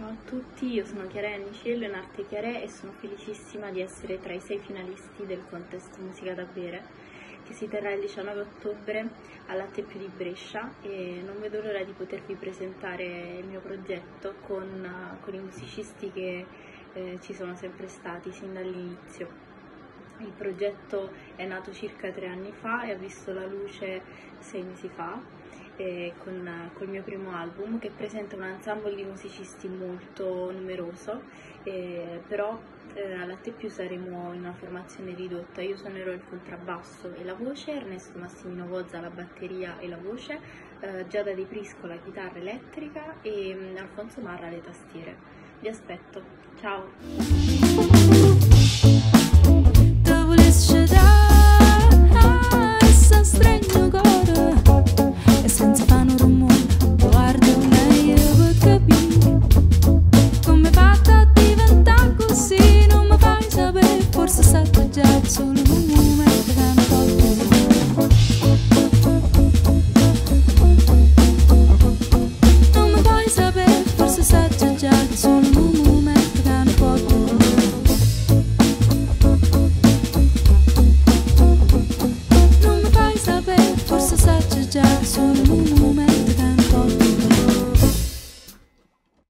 Ciao a tutti, io sono Chiara Anicello in Arte Chiarè e sono felicissima di essere tra i sei finalisti del contest Musica da bere che si terrà il 19 ottobre all'Atte Più di Brescia e non vedo l'ora di potervi presentare il mio progetto con, con i musicisti che eh, ci sono sempre stati sin dall'inizio. Il progetto è nato circa tre anni fa e ha visto la luce sei mesi fa eh, con, col mio primo album che presenta un ensemble di musicisti molto numeroso, eh, però eh, alla T più saremo in una formazione ridotta. Io suonerò il contrabbasso e la voce, Ernesto Massimino Vozza la batteria e la voce, eh, Giada Di Prisco la chitarra elettrica e um, Alfonso Marra le tastiere. Vi aspetto, ciao! i jahat seluruh